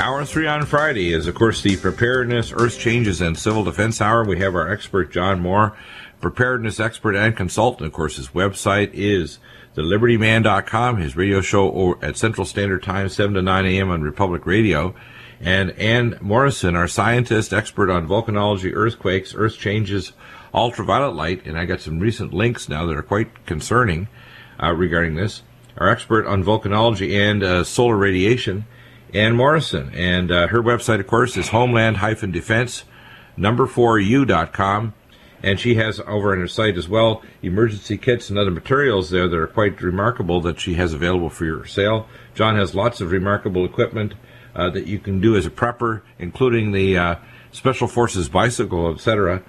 Hour three on Friday is, of course, the Preparedness, Earth Changes, and Civil Defense Hour. We have our expert, John Moore, preparedness expert and consultant. Of course, his website is thelibertyman.com. His radio show at Central Standard Time, 7 to 9 a.m. on Republic Radio. And Ann Morrison, our scientist, expert on volcanology, earthquakes, earth changes, ultraviolet light. And I got some recent links now that are quite concerning uh, regarding this. Our expert on volcanology and uh, solar radiation, Ann Morrison. And uh, her website, of course, is homeland-defense, number 4u.com. And she has over on her site as well emergency kits and other materials there that are quite remarkable that she has available for your sale. John has lots of remarkable equipment uh, that you can do as a prepper, including the uh, Special Forces bicycle, etc.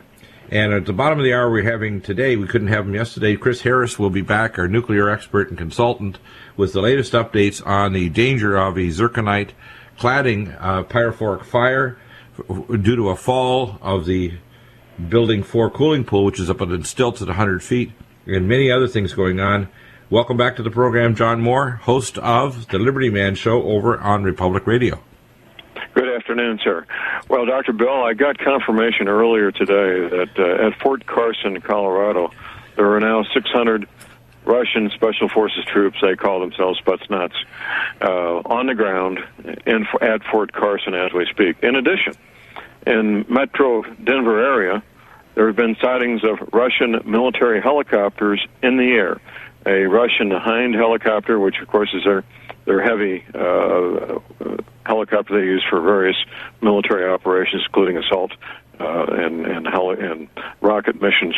And at the bottom of the hour we're having today, we couldn't have him yesterday. Chris Harris will be back, our nuclear expert and consultant, with the latest updates on the danger of a zirconium cladding uh, pyrophoric fire due to a fall of the building four cooling pool, which is up on stilts at 100 feet, and many other things going on. Welcome back to the program, John Moore, host of the Liberty Man Show over on Republic Radio. Good afternoon, sir. Well, Dr. Bill, I got confirmation earlier today that uh, at Fort Carson, Colorado, there are now 600 Russian special forces troops, they call themselves Spetsnaz, uh, on the ground in, at Fort Carson as we speak. In addition, in Metro Denver area, there have been sightings of Russian military helicopters in the air. A Russian Hind helicopter, which of course is their their heavy uh, helicopter they use for various military operations, including assault uh, and and, heli- and rocket missions,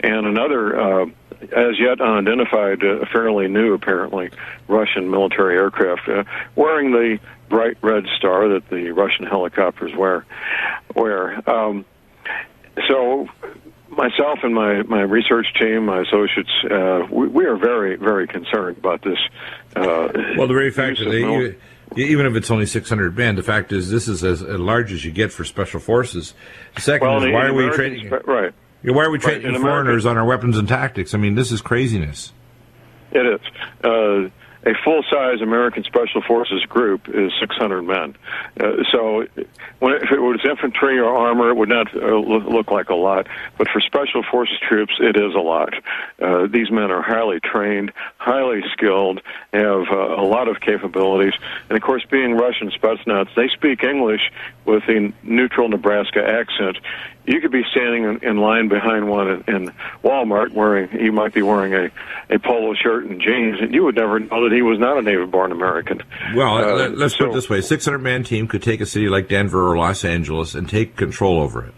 and another. As yet unidentified, uh, fairly new, apparently, Russian military aircraft uh, wearing the bright red star that the Russian helicopters wear. Wear. Um, so myself and my, my research team, my associates, uh, we, we, are very, very concerned about this. Uh, well, the very fact that they, even if it's only 600 men, the fact is this is as large as you get for special forces. The second well, is why are we training? Right. Why are we training right. foreigners on our weapons and tactics? I mean, this is craziness. It is. Uh, a full-size American Special Forces group is 600 men. Uh, so, when it, if it was infantry or armor, it would not uh, look like a lot. But for Special Forces troops, it is a lot. Uh, these men are highly trained, highly skilled, have uh, a lot of capabilities, and of course, being Russian Spetsnaz, they speak English with a neutral Nebraska accent you could be standing in, in line behind one in, in Walmart wearing he might be wearing a a polo shirt and jeans, and you would never know that he was not a native-born American. Well, uh, let's so, put it this way: 600-man team could take a city like Denver or Los Angeles and take control over it,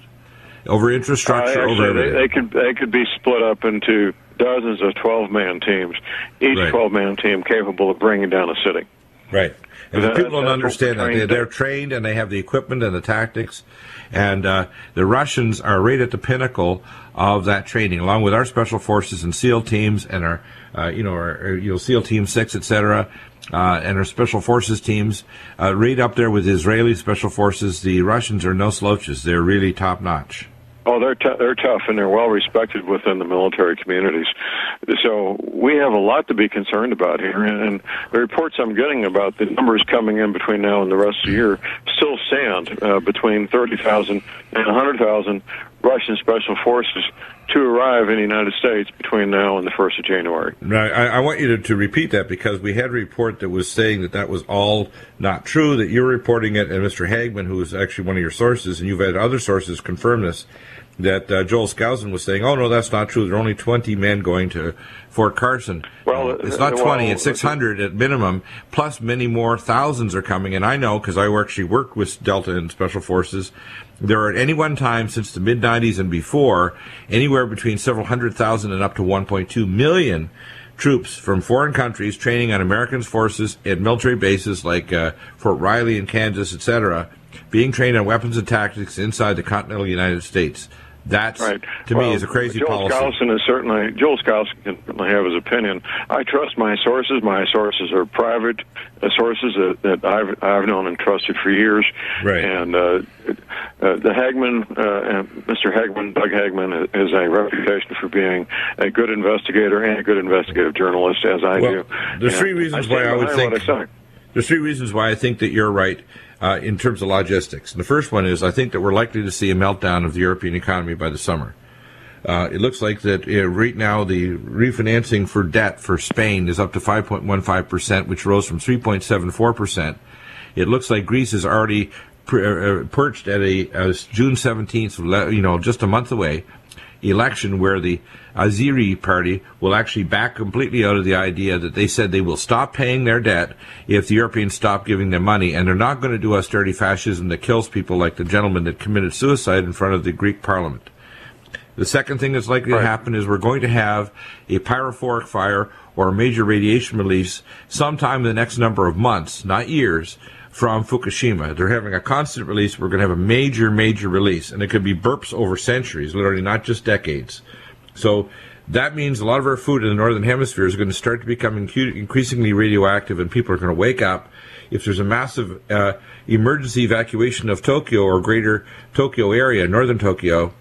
over infrastructure, uh, over everything. They, they could they could be split up into dozens of 12-man teams, each right. 12-man team capable of bringing down a city. Right. And that, people don't understand that. They, they're trained and they have the equipment and the tactics and uh, the Russians are right at the pinnacle of that training, along with our special forces and SEAL teams and our, uh, you know, our, you know, SEAL Team Six, etc. Uh, and our special forces teams, uh, right up there with Israeli special forces. The Russians are no slouches; they're really top notch. Oh, they're t- they're tough and they're well respected within the military communities. So we have a lot to be concerned about here. And the reports I'm getting about the numbers coming in between now and the rest of the year still stand uh, between 30,000 and 100,000 Russian special forces to arrive in the United States between now and the 1st of January. Right. I, I want you to, to, repeat that because we had a report that was saying that that was all not true, that you're reporting it, and Mr. Hagmann, who is actually one of your sources, and you've had other sources confirm this, that uh, Joel Skousen was saying, "Oh no, that's not true. There are only 20 men going to Fort Carson. Well, it's not 20; well, it's 600 at minimum. Plus, many more thousands are coming. And I know because I actually worked with Delta and Special Forces. There are at any one time since the mid 90s and before, anywhere between several hundred thousand and up to 1.2 million. Troops from foreign countries training on American forces at military bases like uh, Fort Riley in Kansas, etc., being trained on weapons and tactics inside the continental United States. That's right. to well, me is a crazy Joel policy. Joel Skousen is certainly Joel Skousen can certainly have his opinion. I trust my sources. My sources are private uh, sources that, that I've I've known and trusted for years. Right. And uh, uh, the Hagmann, uh, Mr. Hagmann, Doug Hagmann, has a reputation for being a good investigator and a good investigative journalist, as I well, do. There's and three reasons I why I would think. There's three reasons why I think that you're right uh, in terms of logistics. And the first one is I think that we're likely to see a meltdown of the European economy by the summer. Uh, it looks like that uh, right now the refinancing for debt for Spain is up to 5.15%, which rose from 3.74%. It looks like Greece is already per, uh, perched at a, a June 17th, you know, just a month away, election where the Azeri party will actually back completely out of the idea that they said they will stop paying their debt if the Europeans stop giving them money, and they're not going to do austerity fascism that kills people like the gentleman that committed suicide in front of the Greek parliament. The second thing that's likely right. to happen is we're going to have a pyrophoric fire or a major radiation release sometime in the next number of months, not years, from Fukushima. They're having a constant release. We're going to have a major, major release, and it could be burps over centuries, literally not just decades. So that means a lot of our food in the northern hemisphere is going to start to become increasingly radioactive, and people are going to wake up. If there's a massive uh, emergency evacuation of Tokyo or greater Tokyo area, northern Tokyo,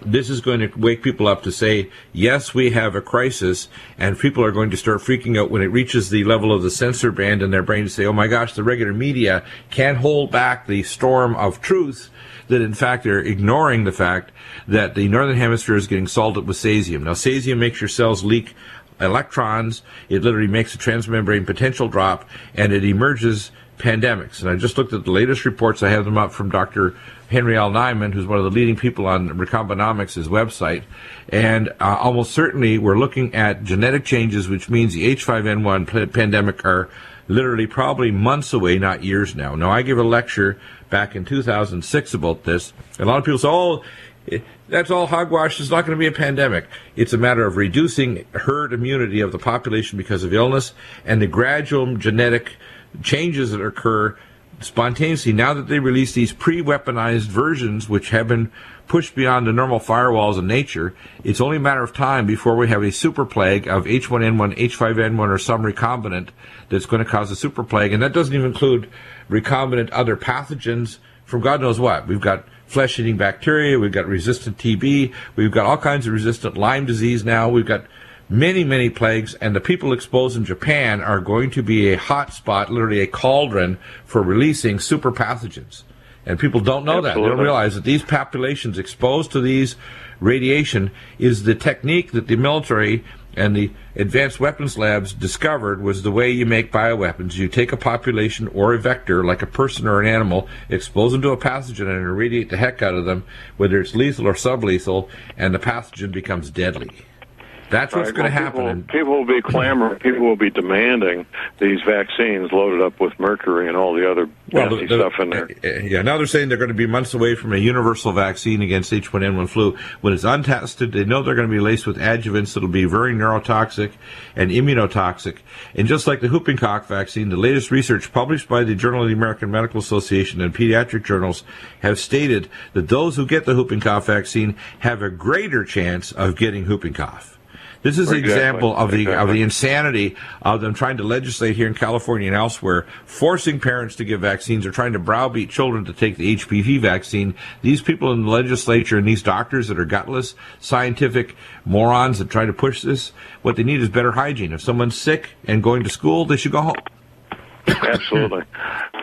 this is going to wake people up to say, yes, we have a crisis, and people are going to start freaking out when it reaches the level of the censor band in their brain to say, oh my gosh, the regular media can't hold back the storm of truth, that in fact they're ignoring the fact that the northern hemisphere is getting salted with cesium. Now, cesium makes your cells leak electrons, it literally makes the transmembrane potential drop, and it emerges pandemics. And I just looked at the latest reports. I have them up from Dr. Henry L. Niman, who's one of the leading people on Recombinomics' website. And uh, almost certainly we're looking at genetic changes, which means the H5N1 p- pandemic are literally probably months away, not years now. Now, I gave a lecture back in 2006 about this. A lot of people say, oh, that's all hogwash. It's not going to be a pandemic. It's a matter of reducing herd immunity of the population because of illness and the gradual genetic changes that occur spontaneously now that they release these pre-weaponized versions which have been pushed beyond the normal firewalls of nature it's only a matter of time before we have a super plague of h1n1 h5n1 or some recombinant that's going to cause a super plague. And that doesn't even include recombinant other pathogens from god knows what. We've got flesh-eating bacteria we've got resistant tb we've got all kinds of resistant lyme disease now we've got many, many plagues, and the people exposed in Japan are going to be a hot spot, literally a cauldron for releasing super pathogens. And people don't know Absolutely. that. They don't realize that these populations exposed to these radiation is the technique that the military and the advanced weapons labs discovered was the way you make bioweapons. You take a population or a vector, like a person or an animal, expose them to a pathogen and irradiate the heck out of them, whether it's lethal or sublethal, and the pathogen becomes deadly. That's what's right. going to happen. People, people will be clamoring. People will be demanding these vaccines loaded up with mercury and all the other well, nasty the, the, stuff in there. Uh, uh, yeah, now they're saying they're going to be months away from a universal vaccine against H1N1 flu. When it's untested, they know they're going to be laced with adjuvants that'll be very neurotoxic and immunotoxic. And just like the whooping cough vaccine, the latest research published by the Journal of the American Medical Association and pediatric journals have stated that those who get the whooping cough vaccine have a greater chance of getting whooping cough. This is an example of the exactly. of the insanity of them trying to legislate here in California and elsewhere, forcing parents to give vaccines or trying to browbeat children to take the HPV vaccine. These people in the legislature and these doctors that are gutless, scientific morons that try to push this, what they need is better hygiene. If someone's sick and going to school, they should go home. Absolutely.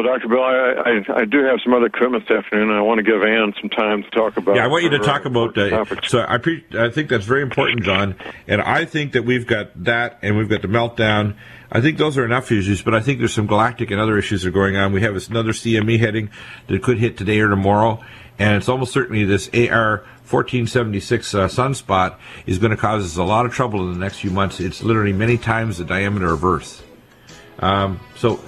Well, Dr. Bill, I, I, I, do have some other commitments this afternoon, and I want to give Ann some time to talk about. Yeah, I want you to talk about. Uh, so I pre- I think that's very important, John, and I think that we've got that, and we've got the meltdown. I think those are enough issues, but I think there's some galactic and other issues that are going on. We have another CME heading that could hit today or tomorrow, and it's almost certainly this AR 1476 uh, sunspot is going to cause us a lot of trouble in the next few months. It's literally many times the diameter of Earth. Um, so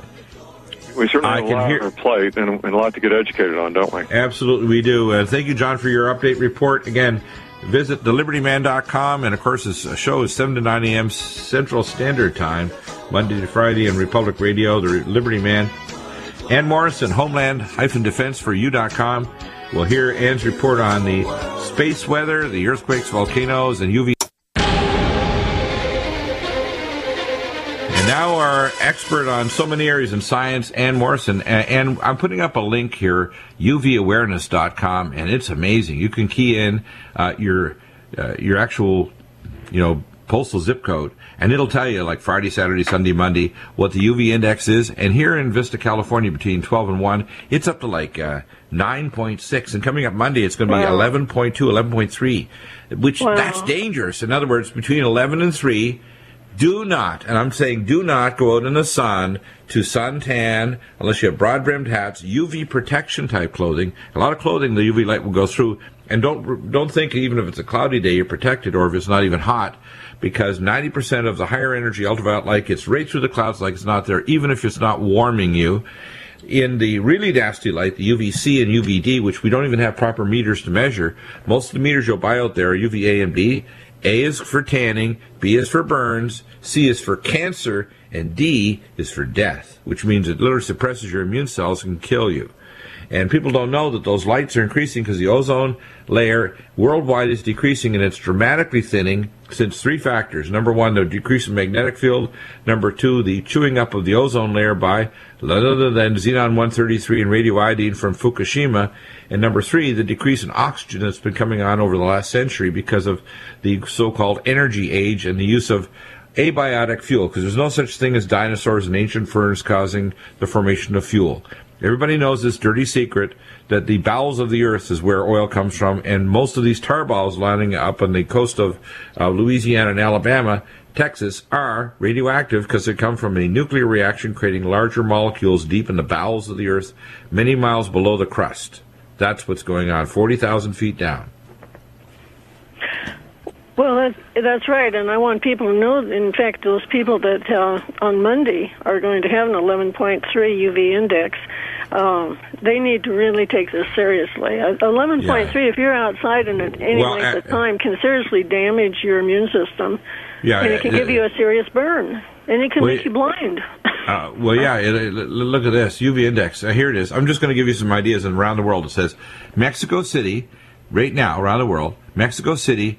we certainly I have a lot hear- on our plate and, and, a lot to get educated on, don't we? Absolutely, we do. Uh, thank you, John, for your update report. Again, visit thelibertyman.com, and of course, this show is 7 to 9 a.m. Central Standard Time, Monday to Friday, on Republic Radio, The Liberty Man. Ann Morrison, Homeland-Defense for you.com. We'll hear Ann's report on the space weather, the earthquakes, volcanoes, and UV. Now our expert on so many areas in science, Ann Morrison. And I'm putting up a link here, uvawareness.com, and it's amazing. You can key in uh, your uh, your actual, you know, postal zip code, and it'll tell you like Friday, Saturday, Sunday, Monday what the UV index is. And here in Vista, California, between 12 and 1, it's up to like uh, 9.6. And coming up Monday, it's going to be Wow. 11.2, 11.3, which Wow. that's dangerous. In other words, between 11 and 3, do not, and I'm saying do not go out in the sun to suntan unless you have broad brimmed hats, UV protection type clothing. A lot of clothing the UV light will go through, and don't don't think even if it's a cloudy day you're protected, or if it's not even hot, because 90% of the higher energy ultraviolet light gets right through the clouds like it's not there, even if it's not warming you. In the really nasty light, the UVC and UVD, which we don't even have proper meters to measure, most of the meters you'll buy out there are UVA and B. A is for tanning, B is for burns, C is for cancer, and D is for death, which means it literally suppresses your immune cells and can kill you. And people don't know that those lights are increasing because the ozone layer worldwide is decreasing and it's dramatically thinning since three factors. Number one, the decrease in magnetic field. Number two, the chewing up of the ozone layer by than xenon 133 and radioiodine from Fukushima. And number three, the decrease in oxygen that's been coming on over the last century because of the so-called energy age and the use of abiotic fuel, because there's no such thing as dinosaurs and ancient ferns causing the formation of fuel. Everybody knows this dirty secret that the bowels of the earth is where oil comes from, and most of these tar balls landing up on the coast of uh, Louisiana and Alabama, Texas, are radioactive because they come from a nuclear reaction creating larger molecules deep in the bowels of the earth, many miles below the crust. That's what's going on, 40,000 feet down. Well, that, that's right, and I want people to know. In fact, those people that uh, on Monday are going to have an 11.3 UV index, um, they need to really take this seriously. Uh, 11.3, if you're outside in at any Well, length of uh, time, can seriously damage your immune system, Yeah, and it can uh, give you a serious burn, and it can Well, make you blind. Uh, well, yeah. It, it- look at this UV index. Uh, here it is. I'm just going to give you some ideas. And around the world, it says Mexico City, right now around the world, Mexico City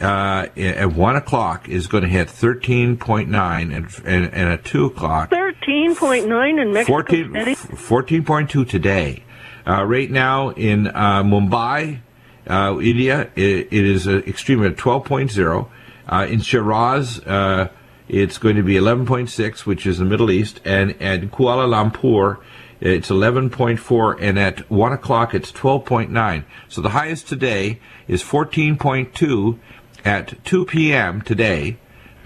uh, at one o'clock is going to hit 13.9, and, and, and at two o'clock 13.9 in Mexico 14, City. 14.2 today. Uh, right now in uh, Mumbai, uh, India, it, it is uh, extreme at 12.0. Uh, in Shiraz, uh, it's going to be 11.6, which is the Middle East, and at Kuala Lumpur, it's 11.4, and at 1 o'clock, it's 12.9. So the highest today is 14.2 at 2 p.m. today.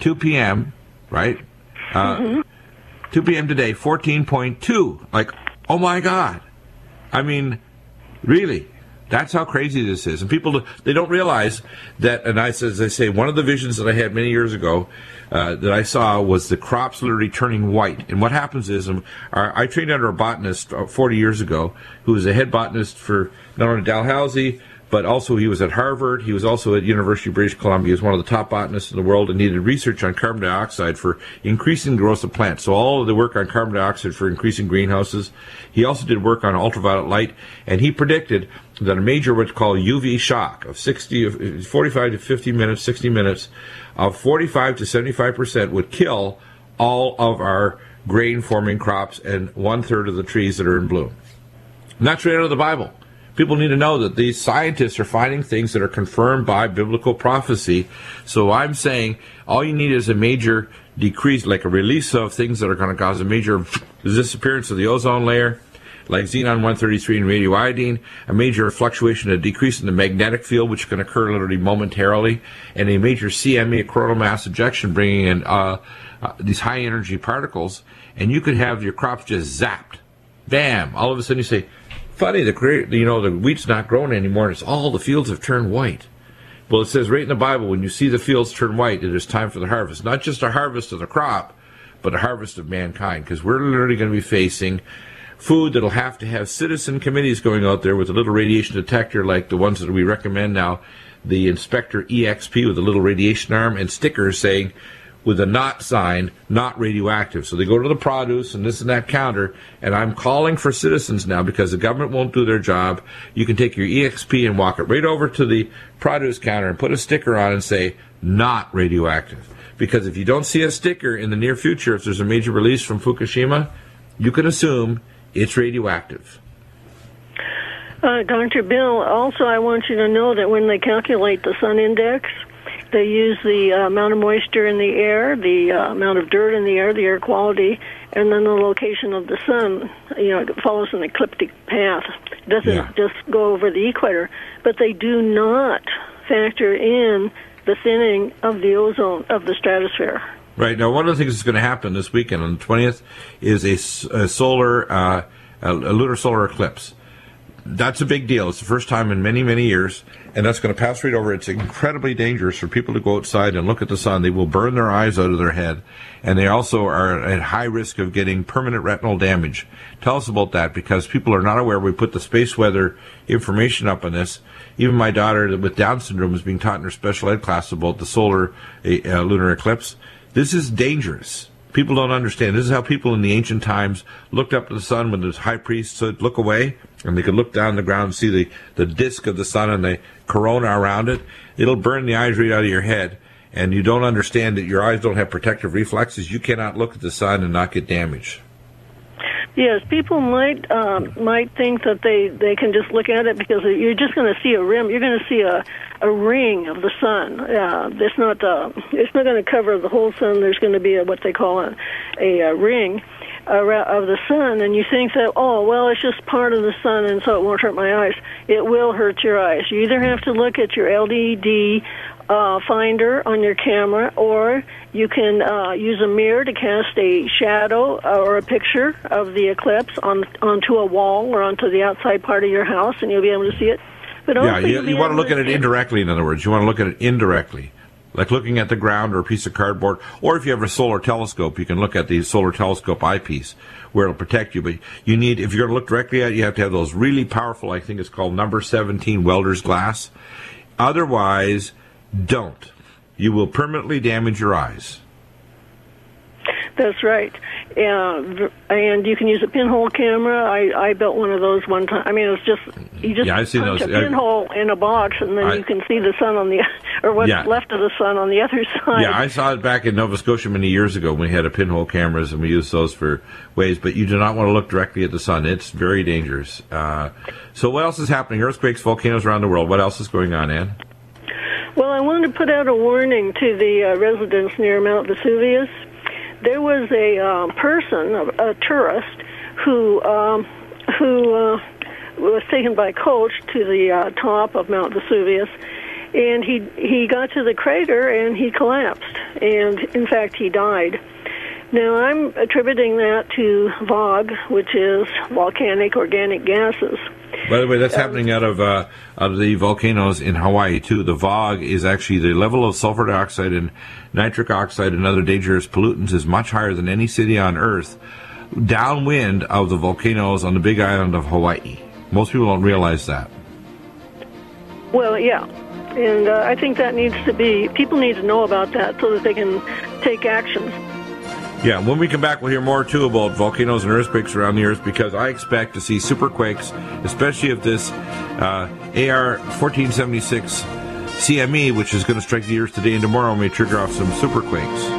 2 p.m., right? Uh, 2 p.m. today, 14.2. Like, oh my God. I mean, really, that's how crazy this is. And people, they don't realize that, and I, as I say, one of the visions that I had many years ago uh, that I saw was the crops literally turning white. And what happens is, um, our, I trained under a botanist uh, 40 years ago who was a head botanist for not only Dalhousie, but also he was at Harvard. He was also at University of British Columbia. He was one of the top botanists in the world and needed research on carbon dioxide for increasing the growth of plants. So all of the work on carbon dioxide for increasing greenhouses. He also did work on ultraviolet light, and he predicted that a major what's called UV shock of 60, uh, 45 to 50 minutes, 60 minutes, of 45 to 75 percent would kill all of our grain-forming crops and one third of the trees that are in bloom. And that's right out of the Bible. People need to know that these scientists are finding things that are confirmed by biblical prophecy. So I'm saying all you need is a major decrease, like a release of things that are going to cause a major disappearance of the ozone layer, like xenon 133 and radioiodine, a major fluctuation, a decrease in the magnetic field, which can occur literally momentarily, and a major CME, a coronal mass ejection, bringing in uh, uh, these high energy particles, and you could have your crops just zapped. Bam! All of a sudden you say, funny, the you know the wheat's not growing anymore. It's all the fields have turned white. Well, it says right in the Bible, when you see the fields turn white, it is time for the harvest. Not just a harvest of the crop, but a harvest of mankind, because we're literally going to be facing food that'll have to have citizen committees going out there with a little radiation detector, like the ones that we recommend now, the Inspector EXP with a little radiation arm and stickers saying with a not sign, not radioactive. So they go to the produce and this and that counter, and I'm calling for citizens now because the government won't do their job. You can take your EXP and walk it right over to the produce counter and put a sticker on and say, not radioactive. Because if you don't see a sticker in the near future, if there's a major release from Fukushima, you can assume it's radioactive. Uh, Dr. Bill, also I want you to know that when they calculate the sun index They use the uh, amount of moisture in the air, the uh, amount of dirt in the air, the air quality, and then the location of the sun. You know, it follows an ecliptic path. It doesn't Yeah. just go over the equator, but they do not factor in the thinning of the ozone of the stratosphere. Right now, one of the things that's going to happen this weekend on the twentieth is a, a solar, uh, a lunar solar eclipse. That's a big deal. It's the first time in many, many years, and that's going to pass right over. It's incredibly dangerous for people to go outside and look at the sun. They will burn their eyes out of their head, and they also are at high risk of getting permanent retinal damage. Tell us about that because people are not aware. We put the space weather information up on this. Even my daughter with Down syndrome is being taught in her special ed class about the solar uh, lunar eclipse. This is dangerous. People don't understand. This is how people in the ancient times looked up to the sun when the high priest said, look away, and they could look down the ground and see the, the disk of the sun and the corona around it. It'll burn the eyes right out of your head. And you don't understand that your eyes don't have protective reflexes. You cannot look at the sun and not get damaged. Yes, people might um, might think that they they can just look at it because you're just going to see a rim. You're going to see a a ring of the sun. Uh, it's not uh, it's not going to cover the whole sun. There's going to be a, what they call a a, a ring of the sun, and you think that oh well, it's just part of the sun, and so it won't hurt my eyes. It will hurt your eyes. You either have to look at your LED uh, finder on your camera, or you can uh, use a mirror to cast a shadow uh, or a picture of the eclipse on onto a wall or onto the outside part of your house, and you'll be able to see it. But Yeah, you, you want to look at it indirectly, in other words. You want to look at it indirectly. Like looking at the ground or a piece of cardboard. Or if you have a solar telescope, you can look at the solar telescope eyepiece where it'll protect you. But you need, if you're going to look directly at it, you have to have those really powerful, I think it's called number 17 welder's glass. Otherwise, don't. You will permanently damage your eyes. That's right. Yeah, and you can use a pinhole camera. I I built one of those one time. I mean, it's just you just Yeah, I've seen those. a pinhole in a box, and then I- you can see the sun on the or what's Yeah. left of the sun on the other side. Yeah, I saw it back in Nova Scotia many years ago when we had a pinhole cameras and we used those for ways. But you do not want to look directly at the sun; it's very dangerous. Uh, so, what else is happening? Earthquakes, volcanoes around the world. What else is going on, Ann? Well, I wanted to put out a warning to the uh, residents near Mount Vesuvius. There was a uh, person, a, a tourist, who um, who uh, was taken by coach to the uh, top of Mount Vesuvius, and he he got to the crater and he collapsed, and in fact he died. Now I'm attributing that to VOG, which is volcanic organic gases. By the way, that's happening out of uh, out of the volcanoes in Hawaii too. The VOG is actually the level of sulfur dioxide and nitric oxide and other dangerous pollutants is much higher than any city on Earth, downwind of the volcanoes on the Big Island of Hawaii. Most people don't realize that. Well, yeah. And uh, I think that needs to be, people need to know about that so that they can take action. Yeah, when we come back, we'll hear more too about volcanoes and earthquakes around the Earth because I expect to see superquakes, especially if this uh, AR 1476 CME, which is going to strike the Earth today and tomorrow, may trigger off some superquakes.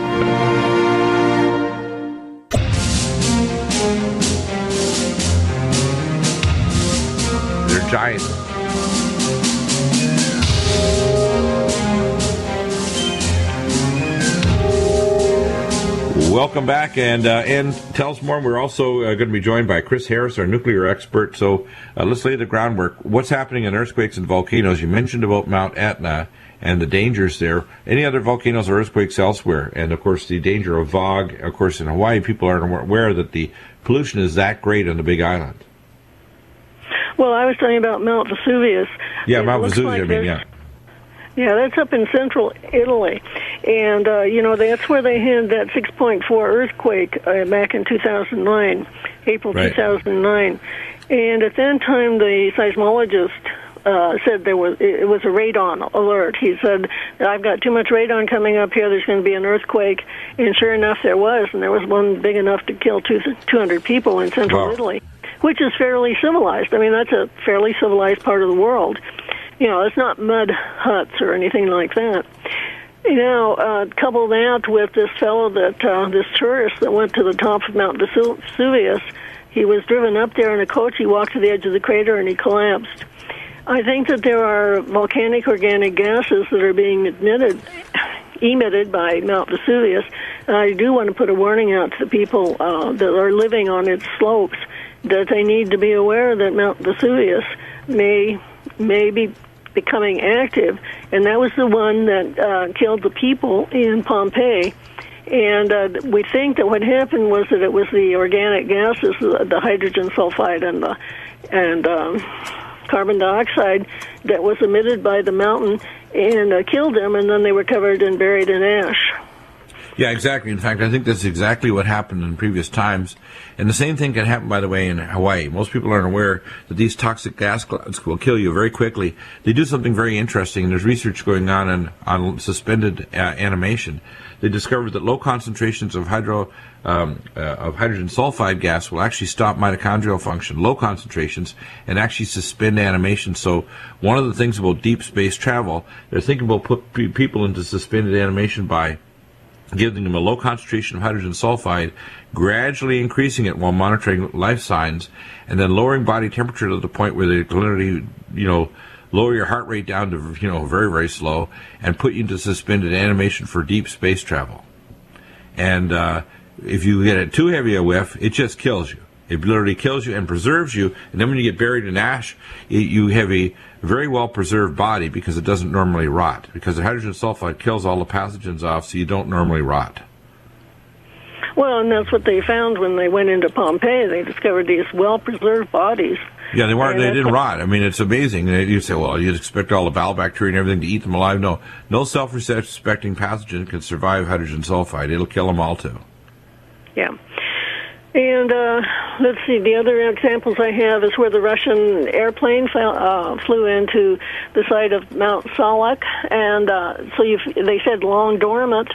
They're giant. Welcome back, and uh, and tell us more. We're also uh, going to be joined by Chris Harris, our nuclear expert. So uh, let's lay the groundwork. What's happening in earthquakes and volcanoes? You mentioned about Mount Etna and the dangers there. Any other volcanoes or earthquakes elsewhere? And of course, the danger of VOG. Of course, in Hawaii, people aren't aware that the pollution is that great on the Big Island. Well, I was talking about Mount Vesuvius. Yeah, It Mount Vesuvius. like I mean, yeah. Yeah, that's up in central Italy. And, uh, you know, that's where they had that 6.4 earthquake uh, back in 2009, April Right. 2009. And at that time, the seismologist uh, said there was it was a radon alert. He said, "I've got too much radon coming up here. There's going to be an earthquake." And sure enough, there was, and there was one big enough to kill two, 200 people in central Wow. Italy, which is fairly civilized. I mean, that's a fairly civilized part of the world. You know, it's not mud huts or anything like that. You know, uh, couple that with this fellow that uh, this tourist that went to the top of Mount Vesuvius. He was driven up there in a coach. He walked to the edge of the crater and he collapsed. I think that there are volcanic organic gases that are being emitted, emitted by Mount Vesuvius. And I do want to put a warning out to the people uh, that are living on its slopes that they need to be aware that Mount Vesuvius may may be becoming active, and that was the one that uh, killed the people in Pompeii. And uh, we think that what happened was that it was the organic gases, the hydrogen sulfide and the and um, carbon dioxide that was emitted by the mountain and uh, killed them, and then they were covered and buried in ash. Yeah, exactly. In fact, I think that's exactly what happened in previous times. And the same thing can happen, by the way, in Hawaii. Most people aren't aware that these toxic gas clouds will kill you very quickly. They do something very interesting. And there's research going on on, on suspended uh, animation. They discovered that low concentrations of hydro um, uh, of hydrogen sulfide gas will actually stop mitochondrial function, low concentrations, and actually suspend animation. So, one of the things about deep space travel, they're thinking about put people into suspended animation by giving them a low concentration of hydrogen sulfide, gradually increasing it while monitoring life signs, and then lowering body temperature to the point where they literally, you know, lower your heart rate down to, you know, very, very slow, and put you into suspended animation for deep space travel. And uh, if you get it too heavy a whiff, it just kills you. It literally kills you and preserves you. And then when you get buried in ash, it, you have a very well preserved body because it doesn't normally rot. Because the hydrogen sulfide kills all the pathogens off, so you don't normally rot. Well, and that's what they found when they went into Pompeii. They discovered these well preserved bodies. Yeah, they weren't. They didn't rot. I mean, it's amazing. You say, well, you'd expect all the bowel bacteria and everything to eat them alive. No, no self-respecting pathogen can survive hydrogen sulfide. It'll kill them all too. Yeah. And uh, let's see, the other examples I have is where the Russian airplane fell, uh, flew into the site of Mount Salak, and uh, so you they said long dormant.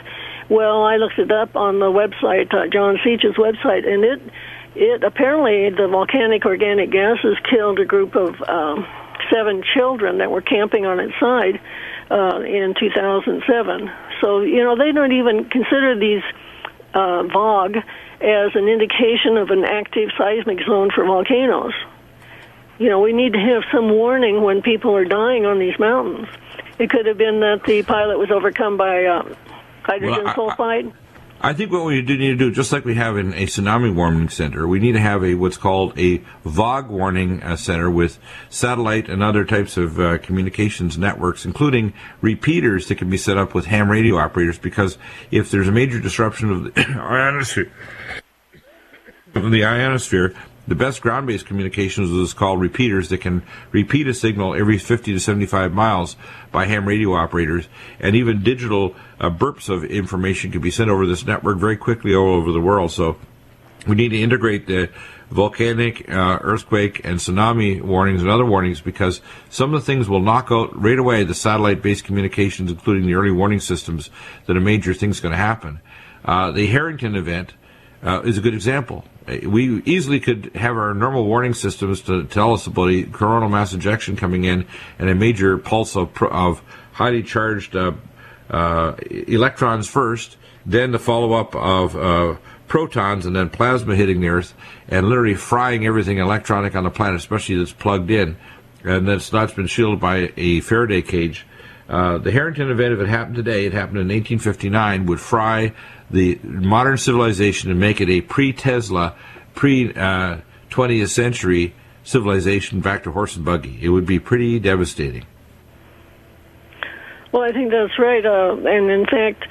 Well, I looked it up on the website, uh, John Seach's website, and it it apparently the volcanic organic gases killed a group of um, seven children that were camping on its side uh, in 2007. So you know they don't even consider these uh, VOG as an indication of an active seismic zone for volcanoes. You know, we need to have some warning when people are dying on these mountains. It could have been that the pilot was overcome by uh, hydrogen well, I, sulfide. I think what we do need to do, just like we have in a tsunami warning center, we need to have a what's called a VOG warning uh, center with satellite and other types of uh, communications networks, including repeaters that can be set up with ham radio operators. Because if there's a major disruption of the ionosphere, of the ionosphere, the best ground-based communications is called repeaters that can repeat a signal every 50 to 75 miles by ham radio operators, and even digital uh, burps of information can be sent over this network very quickly all over the world. So we need to integrate the volcanic, uh, earthquake, and tsunami warnings and other warnings because some of the things will knock out right away the satellite-based communications, including the early warning systems, that a major thing's going to happen. Uh, the Carrington event uh, is a good example. We easily could have our normal warning systems to tell us about a coronal mass ejection coming in and a major pulse of, of highly charged uh, uh, electrons first, then the follow up of uh, protons and then plasma hitting the Earth and literally frying everything electronic on the planet, especially that's plugged in and that's not been shielded by a Faraday cage. Uh, the Carrington event, if it happened today, it happened in 1859, would fry the modern civilization and make it a pre-Tesla, pre-20th century civilization back to horse and buggy. It would be pretty devastating. Well, I think that's right, uh, and in fact,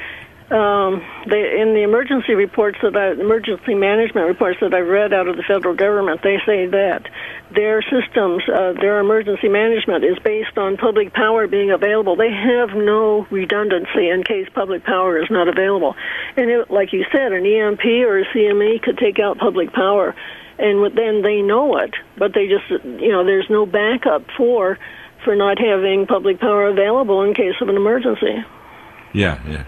um, they, in the emergency reports that I, emergency management reports that I've read out of the federal government, they say that their systems, uh, their emergency management is based on public power being available. They have no redundancy in case public power is not available. And it, like you said, an EMP or a CME could take out public power, and then they know it, but they just, you know, there's no backup for for not having public power available in case of an emergency. Yeah, yeah.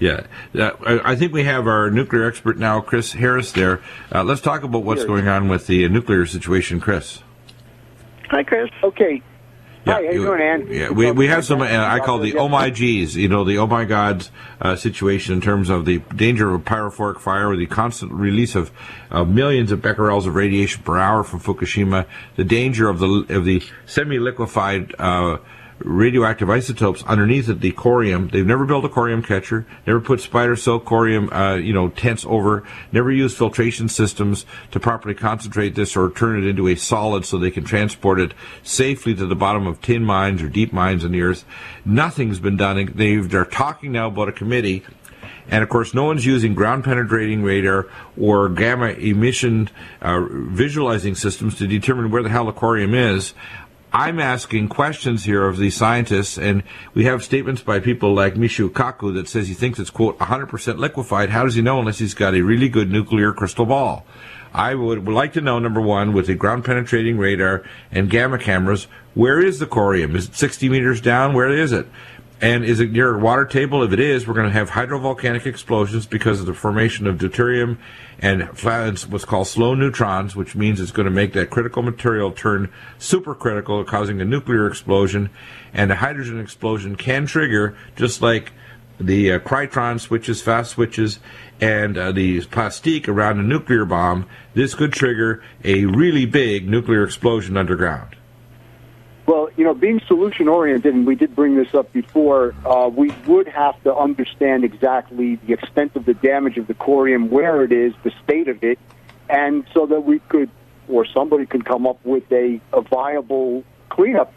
Yeah, uh, I think we have our nuclear expert now, Chris Harris. There, uh, let's talk about what's going on with the nuclear situation, Chris. Hi, Chris. Okay, Yeah, Hi, how you doing, Ann? Yeah, we, we have some, uh, I call the oh my geez, you know, the oh my gods uh, situation in terms of the danger of a pyrophoric fire or the constant release of uh, millions of becquerels of radiation per hour from Fukushima, the danger of the of the semi-liquefied uh, radioactive isotopes underneath the corium. They've never built a corium catcher, never put spider silk corium, uh, you know, tents over, never used filtration systems to properly concentrate this or turn it into a solid so they can transport it safely to the bottom of tin mines or deep mines in the earth. Nothing's been done. They've, they're talking now about a committee and of course, no one's using ground penetrating radar or gamma emission uh, visualizing systems to determine where the hell the corium is. I'm asking questions here of these scientists, and we have statements by people like Michio Kaku that says he thinks it's, quote, 100% liquefied. How does he know unless he's got a really good nuclear crystal ball? I would, would like to know, number one, with the ground penetrating radar and gamma cameras, where is the corium? Is it 60 meters down? Where is it? And is it near a water table? If it is, we're going to have hydrovolcanic explosions because of the formation of deuterium and what's called slow neutrons, which means it's going to make that critical material turn supercritical, causing a nuclear explosion. And a hydrogen explosion can trigger, just like the uh, switches, fast switches, and uh, the plastique around a nuclear bomb, this could trigger a really big nuclear explosion underground. Well, you know, being solution oriented, and we did bring this up before, uh, we would have to understand exactly the extent of the damage of the corium, where it is, the state of it, and so that we could, or somebody could come up with a, a viable cleanup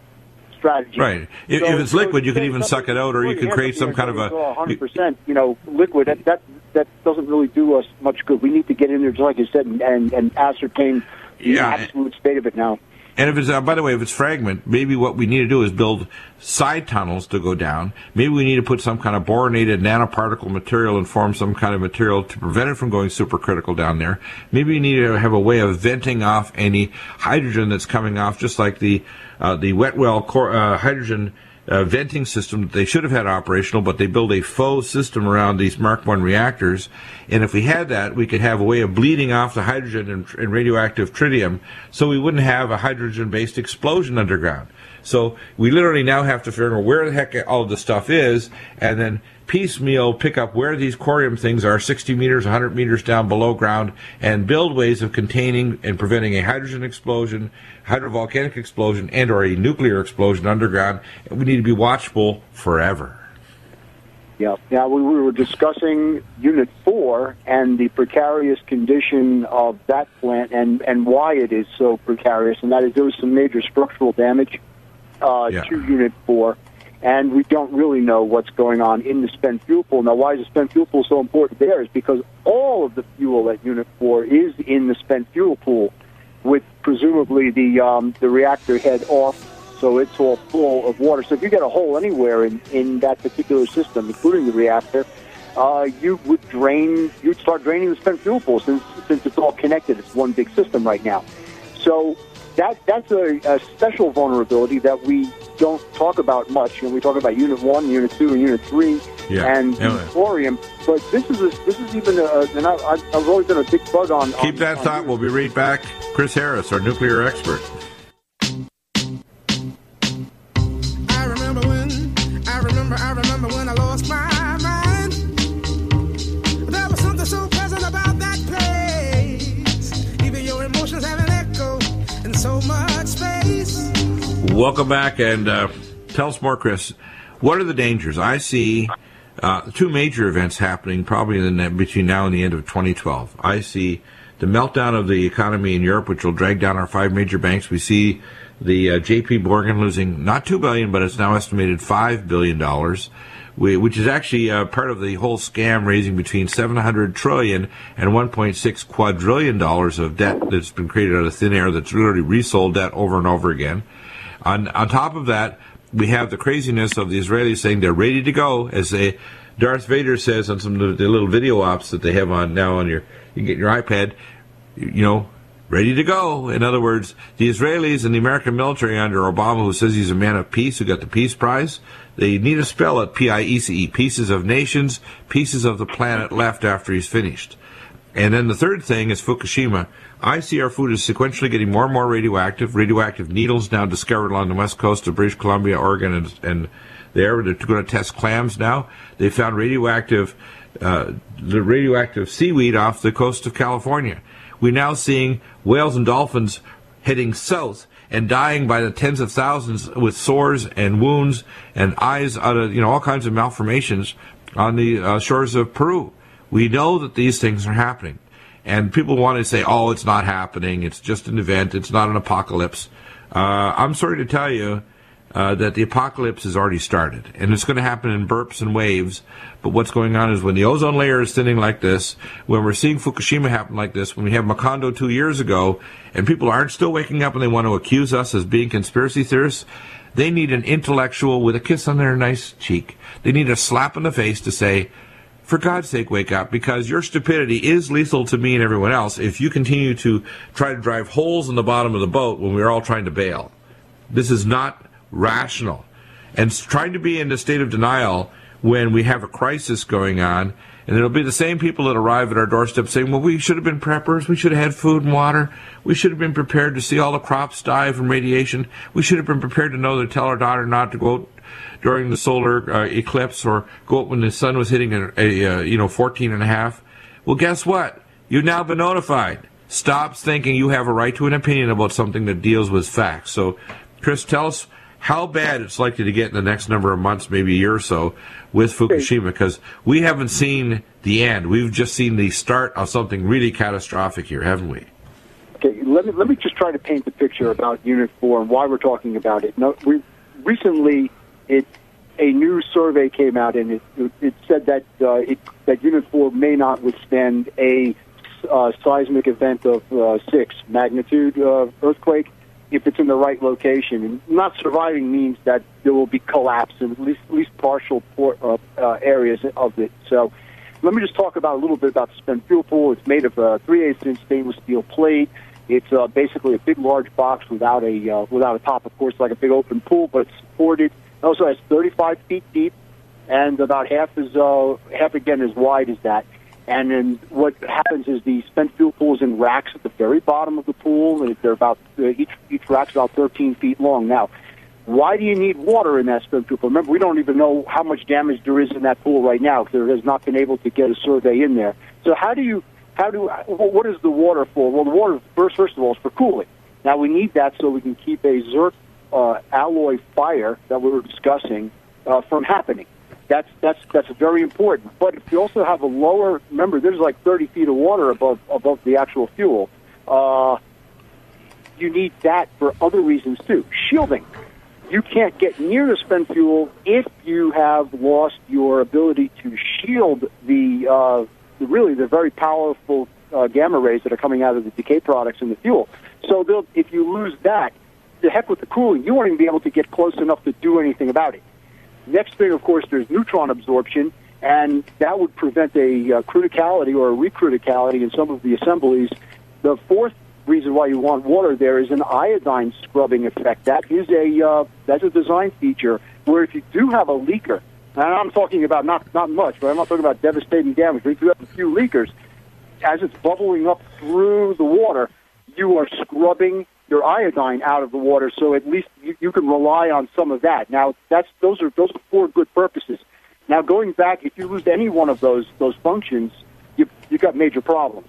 strategy. Right. If, so, if it's liquid, you can even suck it out, or you can create some kind of a. 100%, you know, liquid. That, that that doesn't really do us much good. We need to get in there, just like you said, and and, and ascertain the yeah. absolute state of it now. And if it's, uh, by the way, if it's fragment, maybe what we need to do is build side tunnels to go down. Maybe we need to put some kind of boronated nanoparticle material and form some kind of material to prevent it from going supercritical down there. Maybe we need to have a way of venting off any hydrogen that's coming off, just like the uh, the wet well core, uh, hydrogen uh, venting system that they should have had operational, but they built a faux system around these Mark I reactors. And if we had that, we could have a way of bleeding off the hydrogen and, and radioactive tritium so we wouldn't have a hydrogen based explosion underground. So we literally now have to figure out where the heck all of the stuff is and then piecemeal pick up where these corium things are 60 meters, 100 meters down below ground and build ways of containing and preventing a hydrogen explosion, hydrovolcanic explosion, and or a nuclear explosion underground. We need to be watchful forever. Yeah. Now we were discussing Unit Four and the precarious condition of that plant and and why it is so precarious, and that is there was some major structural damage uh, yeah. to Unit Four and we don't really know what's going on in the spent fuel pool. Now, why is the spent fuel pool so important there? Is because all of the fuel at Unit 4 is in the spent fuel pool, with presumably the um, the reactor head off, so it's all full of water. So if you get a hole anywhere in, in that particular system, including the reactor, uh, you would drain, you'd start draining the spent fuel pool since since it's all connected. It's one big system right now. So that that's a, a special vulnerability that we don't talk about much. You know, we talk about Unit One, Unit Two, and Unit Three, yeah. and yeah. corium. But this is a, this is even a, and I, have always been a big bug on. Keep on, that on thought. We'll be right back. Chris Harris, our nuclear expert. Welcome back, and uh, tell us more, Chris. What are the dangers? I see uh, two major events happening probably the, between now and the end of 2012. I see the meltdown of the economy in Europe, which will drag down our five major banks. We see the uh, J.P. Morgan losing not two billion, but it's now estimated five billion dollars, which is actually uh, part of the whole scam, raising between 700 trillion and 1.6 quadrillion dollars of debt that's been created out of thin air. That's literally resold debt over and over again. On, on top of that, we have the craziness of the Israelis saying they're ready to go, as they, Darth Vader says on some of the little video ops that they have on now on your, you get your iPad, you know, ready to go. In other words, the Israelis and the American military under Obama, who says he's a man of peace, who got the Peace Prize, they need to spell it P-I-E-C-E, pieces of nations, pieces of the planet left after he's finished. And then the third thing is Fukushima. I see our food is sequentially getting more and more radioactive. Radioactive needles now discovered along the west coast of British Columbia, Oregon, and, and there. They're going to test clams now. They found radioactive, uh, the radioactive seaweed off the coast of California. We're now seeing whales and dolphins heading south and dying by the tens of thousands with sores and wounds and eyes out of, you know, all kinds of malformations on the uh, shores of Peru. We know that these things are happening. And people want to say, oh, it's not happening. It's just an event. It's not an apocalypse. Uh, I'm sorry to tell you uh, that the apocalypse has already started. And it's going to happen in burps and waves. But what's going on is when the ozone layer is thinning like this, when we're seeing Fukushima happen like this, when we have Macondo two years ago, and people aren't still waking up and they want to accuse us as being conspiracy theorists, they need an intellectual with a kiss on their nice cheek. They need a slap in the face to say, for God's sake, wake up, because your stupidity is lethal to me and everyone else if you continue to try to drive holes in the bottom of the boat when we're all trying to bail. This is not rational. And trying to be in a state of denial when we have a crisis going on, and it'll be the same people that arrive at our doorstep saying, well, we should have been preppers. We should have had food and water. We should have been prepared to see all the crops die from radiation. We should have been prepared to know to tell our daughter not to go during the solar uh, eclipse or go up when the sun was hitting a, a uh, you know 14 and a half. Well, guess what? You've now been notified. Stop thinking you have a right to an opinion about something that deals with facts. So, Chris, tell us how bad it's likely to get in the next number of months, maybe a year or so, with Fukushima, because we haven't seen the end. We've just seen the start of something really catastrophic here, haven't we? Okay, let me let me just try to paint the picture about Unit Four and why we're talking about it. No, we recently it a new survey came out and it, it said that uh, it, that Unit Four may not withstand a uh, seismic event of uh, six magnitude uh, earthquake if it's in the right location. And not surviving means that there will be collapse in at least at least partial port, uh, uh, areas of it. So. Let me just talk about a little bit about the spent fuel pool. It's made of a 3 8 inch stainless steel plate. It's uh, basically a big, large box without a uh, without a top, of course, like a big open pool, but it's supported also has 35 feet deep, and about half as uh, half again as wide as that. And then what happens is the spent fuel pool is in racks at the very bottom of the pool. And they're about uh, each each rack's about 13 feet long. Now, why do you need water in that spent fuel pool? Remember, we don't even know how much damage there is in that pool right now there has not been able to get a survey in there. So how do you how do what is the water for? Well, the water first first of all is for cooling. Now we need that so we can keep a zerk uh, alloy fire that we were discussing uh, from happening. That's that's that's very important. But if you also have a lower, remember, there's like 30 feet of water above above the actual fuel. Uh, you need that for other reasons too. Shielding. You can't get near the spent fuel if you have lost your ability to shield the, uh, really the very powerful uh, gamma rays that are coming out of the decay products in the fuel. So if you lose that, the heck with the cooling. You won't even be able to get close enough to do anything about it. Next thing, of course, there's neutron absorption, and that would prevent a uh, criticality or a recriticality in some of the assemblies. The fourth reason why you want water there is an iodine scrubbing effect. That is a uh, that's a design feature where if you do have a leaker, and I'm talking about not not much, but I'm not talking about devastating damage. But if you have a few leakers, as it's bubbling up through the water, you are scrubbing your iodine out of the water, so at least you, you can rely on some of that. Now, that's those are those are four good purposes. Now, going back, if you lose any one of those those functions, you you got major problems.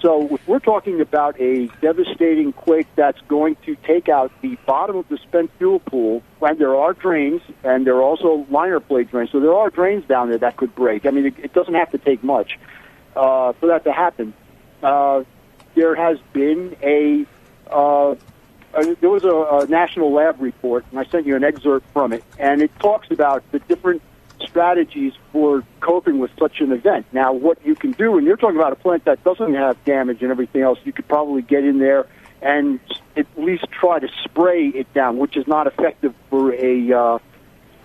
So, if we're talking about a devastating quake that's going to take out the bottom of the spent fuel pool, and there are drains, and there are also liner plate drains, so there are drains down there that could break. I mean, it, it doesn't have to take much uh, for that to happen. Uh, there has been a uh, uh, there was a, a national lab report, and I sent you an excerpt from it, and it talks about the different strategies for coping with such an event. Now, what you can do, and you're talking about a plant that doesn't have damage and everything else, you could probably get in there and at least try to spray it down, which is not effective for a. Uh,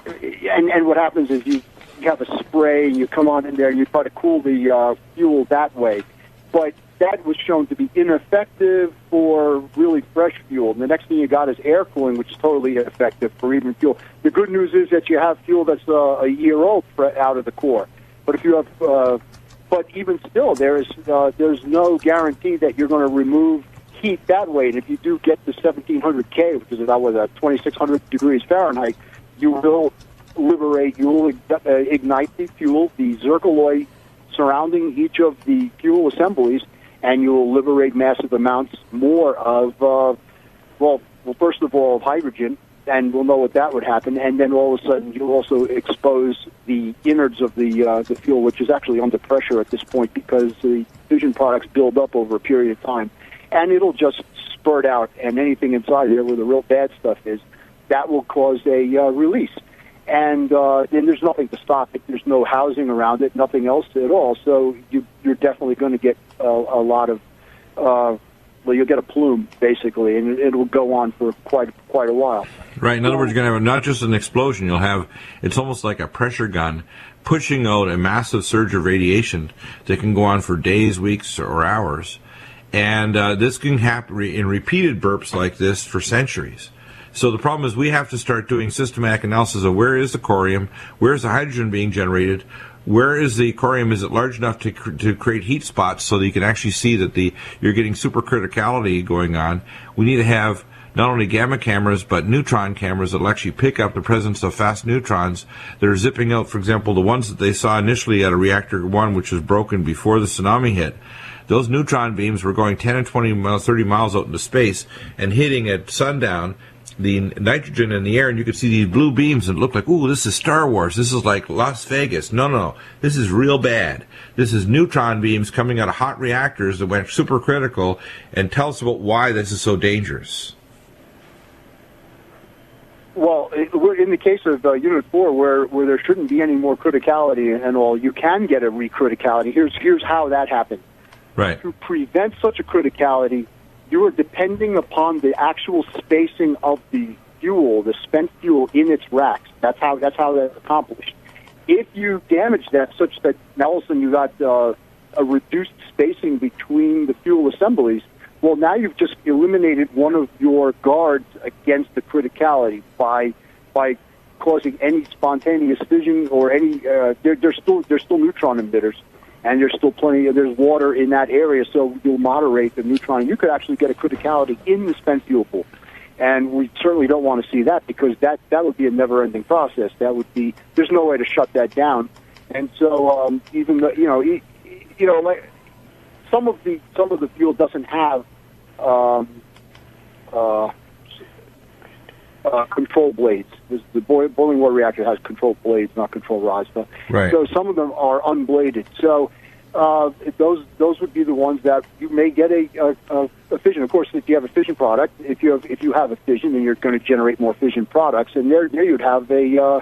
and and what happens is you, you have a spray and you come on in there and you try to cool the uh, fuel that way, but that was shown to be ineffective for really fresh fuel. And the next thing you got is air cooling, which is totally ineffective for even fuel. The good news is that you have fuel that's uh, a year old out of the core. But if you have uh, but even still, there is uh, there's no guarantee that you're going to remove heat that way. And if you do get to 1700 K, which is about what, uh, 2600 degrees Fahrenheit, you will liberate, you will uh, ignite the fuel, the zircaloy surrounding each of the fuel assemblies, and you will liberate massive amounts more of, uh, well, well, first of all, of hydrogen, and we'll know what that would happen. And then all of a sudden, you'll also expose the innards of the uh, the fuel, which is actually under pressure at this point because the fusion products build up over a period of time, and it'll just spurt out, and anything inside there where the real bad stuff is, that will cause a uh, release. And uh, then there's nothing to stop it. There's no housing around it, nothing else at all. So you, you're definitely going to get a, a lot of uh, well, you'll get a plume basically, and it, will go on for quite quite a while. Right. In other words, you're going to have not just an explosion. You'll have it's almost like a pressure gun pushing out a massive surge of radiation that can go on for days, weeks, or hours, and uh, this can happen in repeated burps like this for centuries. So the problem is we have to start doing systematic analysis of where is the corium, where is the hydrogen being generated, where is the corium? Is it large enough to, to create heat spots so that you can actually see that the you're getting supercriticality going on? We need to have not only gamma cameras but neutron cameras that will actually pick up the presence of fast neutrons that are zipping out. For example, the ones that they saw initially at a reactor one, which was broken before the tsunami hit. Those neutron beams were going 10 and 20 miles, 30 miles out into space and hitting at sundown the nitrogen in the air, and you could see these blue beams and look like, ooh, this is Star Wars. This is like Las Vegas. No, no, no. This is real bad. This is neutron beams coming out of hot reactors that went supercritical. And tell us about why this is so dangerous. Well, in the case of uh, Unit Four, where where there shouldn't be any more criticality and all, you can get a recriticality. Here's here's how that happened. Right. To prevent such a criticality, you are depending upon the actual spacing of the fuel, the spent fuel in its racks. That's how that's how that's accomplished. If you damage that such that now all of a sudden you got uh, a reduced spacing between the fuel assemblies, well, now you've just eliminated one of your guards against the criticality by by causing any spontaneous fission or any. Uh, they're, they're still they're still neutron emitters and there's still plenty. Of there's water in that area, so you'll moderate the neutron. You could actually get a criticality in the spent fuel pool, and we certainly don't want to see that because that that would be a never-ending process. That would be there's no way to shut that down, and so um, even the, you know you, you know like some of the some of the fuel doesn't have. Um, uh, uh, control blades. the boiling water reactor has control blades, not control rods. But, right. So some of them are unbladed. So uh, those those would be the ones that you may get a, a, a fission. Of course, if you have a fission product, if you have if you have a fission, then you're going to generate more fission products, and there there you'd have a uh,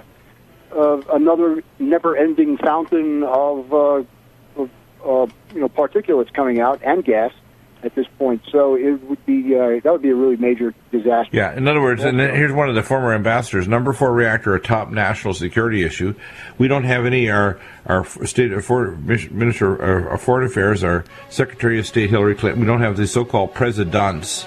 uh, another never-ending fountain of, uh, of uh, you know particulates coming out and gas at this point. So it would be uh, that would be a really major disaster. Yeah. In other words, and here's one of the former ambassadors: number four reactor, a top national security issue. We don't have any. Our our state foreign minister of foreign affairs, our Secretary of State Hillary Clinton. We don't have the so-called presidents,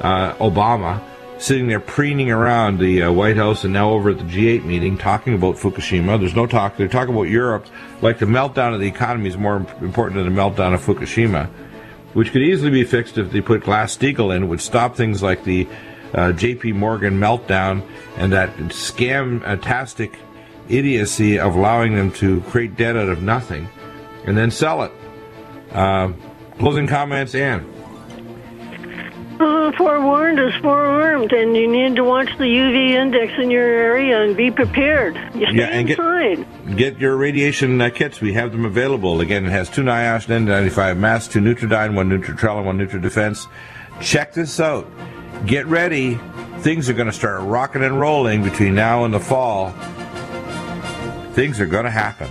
uh, Obama. Sitting there preening around the uh, White House and now over at the G8 meeting talking about Fukushima. There's no talk. They're talking about Europe like the meltdown of the economy is more important than the meltdown of Fukushima which could easily be fixed if they put Glass-Steagall in, would stop things like the uh, J.P. Morgan meltdown and that scam-tastic idiocy of allowing them to create debt out of nothing and then sell it. Uh, closing comments, Ann. Uh, forewarned is forearmed, and you need to watch the UV index in your area and be prepared. You stay yeah, and inside. Get, get your radiation uh, kits. We have them available. Again, it has two NIOSH N95 masks, two Nutridyne, one Nutritrell, and one Neutrodefense. Check this out. Get ready. Things are going to start rocking and rolling between now and the fall. Things are going to happen.